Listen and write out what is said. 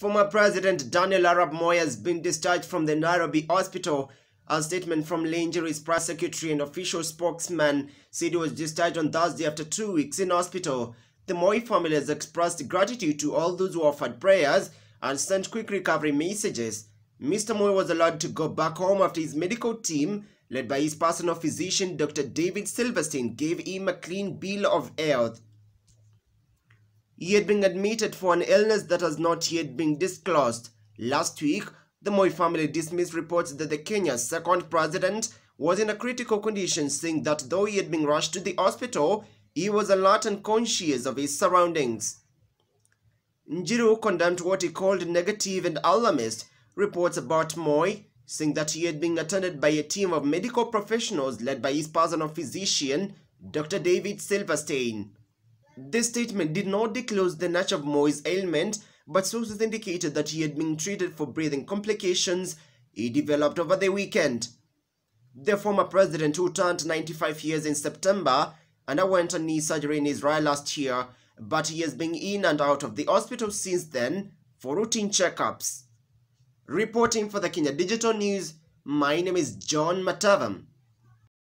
Former President Daniel Arap Moi has been discharged from the Nairobi hospital. A statement from Lee Njiru's press secretary and official spokesman said he was discharged on Thursday after two weeks in hospital. The Moi family has expressed gratitude to all those who offered prayers and sent quick recovery messages. Mr. Moi was allowed to go back home after his medical team, led by his personal physician Dr. David Silverstein, gave him a clean bill of health. He had been admitted for an illness that has not yet been disclosed. Last week, the Moi family dismissed reports that the Kenya's second president was in a critical condition, saying that though he had been rushed to the hospital, he was alert and conscious of his surroundings. Njiru condemned what he called negative and alarmist reports about Moi, saying that he had been attended by a team of medical professionals led by his personal physician, Dr. David Silverstein. This statement did not disclose the nature of Moi's ailment, but sources indicated that he had been treated for breathing complications he developed over the weekend. The former president, who turned 95 years in September, underwent a knee surgery in Israel last year, but he has been in and out of the hospital since then for routine checkups. Reporting for the Kenya Digital News, my name is John Matavam.